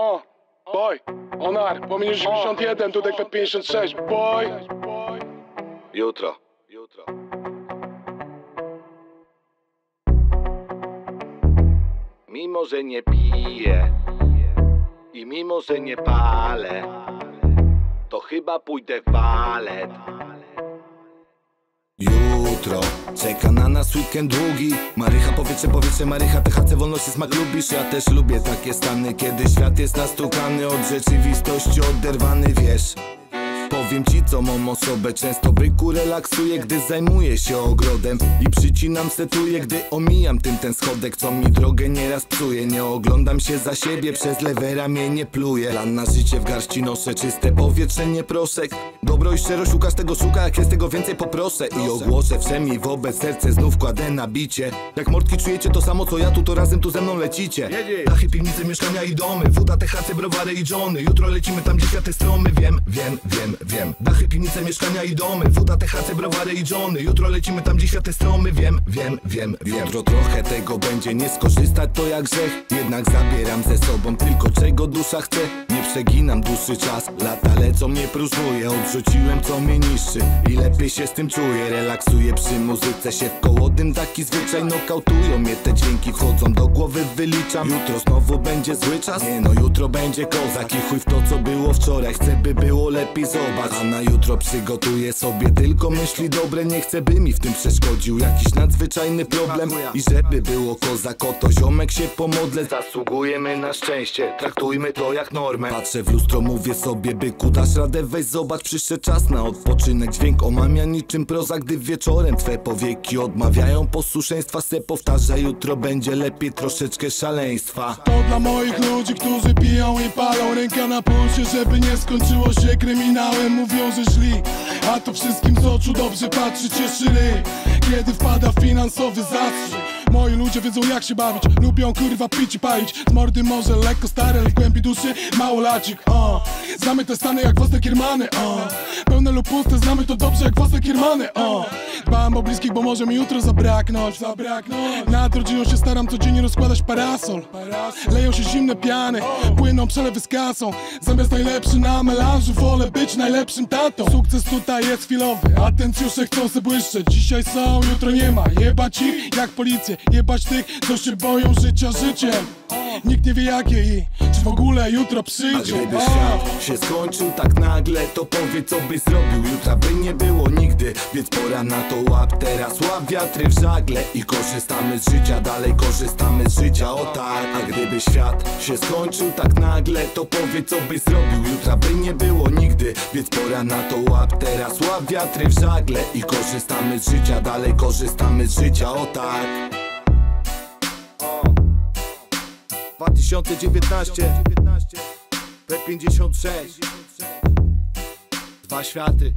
O, boy, Onar, po minus 91, tutaj P56, boy. Jutro. Jutro. Mimo, że nie piję i mimo, że nie palę, to chyba pójdę w balet. Jutro czeka na nas weekend długi. Marycha, powietrze, powietrze, Marycha THC, wolności, smak lubisz. Ja też lubię takie stany, kiedy świat jest nastukany. Od rzeczywistości oderwany, wiesz Powiem ci co mam osobę Często byku relaksuję, gdy zajmuję się ogrodem. I przycinam setuję, gdy omijam tym ten schodek Co mi drogę nieraz psuje. Nie oglądam się za siebie, przez lewe ramię nie pluję. Plan na życie w garści noszę, czyste powietrze, nie proszek Dobro i szczerość u każdego szuka, jak jest tego więcej poproszę. I ogłoszę wszemi wobec serce znów kładę na bicie. Jak mordki czujecie to samo co ja tu, to razem tu ze mną lecicie. Dachy, piwnice, mieszkania i domy. Woda, THC, browary i Johnny Jutro lecimy tam, gdzie kwiaty stromy Wiem, wiem, wiem, wiem Dachy, piwnice, mieszkania i domy. Woda, THC, browary i Johnny Jutro lecimy tam, gdzie kwiaty stromy. Wiem, wiem, wiem, wiem. Jutro trochę tego będzie, nie skorzystać to jak grzech. Jednak zabieram ze sobą tylko czego dusza chce. Nie przeginam dłuższy czas Lata lecą, nie próżnuję. Odrzuciłem co mnie niszczy I lepiej się z tym czuję. Relaksuję przy muzyce się w koło dym Taki zwyczaj. Nokautują mnie Te dźwięki wchodzą do głowy, wyliczam. Jutro znowu będzie zły czas? Nie no, jutro będzie kozak I chuj w to co było wczoraj. Chcę by było lepiej zobacz A na jutro przygotuję sobie tylko myśli dobre. Nie chcę by mi w tym przeszkodził Jakiś nadzwyczajny problem. I żeby było kozak Oto ziomek się pomodlę Zasługujemy na szczęście Traktujmy to jak normę. Patrzę w lustro, mówię sobie byku Dasz radę, weź zobacz, przyszedł czas na odpoczynek. Dźwięk omamia niczym proza, gdy wieczorem Twe powieki odmawiają posłuszeństwa. Se powtarza, jutro będzie lepiej Troszeczkę szaleństwa. To dla moich ludzi, którzy piją i palą Ręka na pulsie, żeby nie skończyło się kryminałem Mówią, że źli, a to wszystkim z oczu dobrze patrzy Cieszy ryj, kiedy wpada finansowy zastrzyk Moi ludzie wiedzą jak się bawić. Lubią kurwa pić i palić. Z mordy może lekko stare, ale w głębi duszy małolacik uh. Znamy te stany jak własne kiermany uh. Pełne lub puste, znamy to dobrze jak własne kiermany uh. Dbam o bliskich, bo może mi jutro zabraknąć. Nad rodziną się staram codziennie rozkładać parasol Leją się zimne piany, płyną przelewy z kasą Zamiast najlepszy na melanżu wolę być najlepszym tatą Sukces tutaj jest chwilowy, atencjusze chcą se błyszczeć Dzisiaj są, jutro nie ma, jebać ich jak policję Jebać tych, co się boją życia życiem Nikt nie wie jakie i czy w ogóle jutro A przyjdzie. Gdyby O. świat się skończył tak nagle To powiedz co byś zrobił Jutra by nie było nigdy. Więc pora na to łap Teraz łap wiatry w żagle I korzystamy z życia. Dalej korzystamy z życia O tak. A gdyby świat się skończył tak nagle To powiedz co byś zrobił Jutra by nie było nigdy. Więc pora na to łap Teraz łap wiatry w żagle I korzystamy z życia. Dalej korzystamy z życia O tak 2019 P56 Dwa światy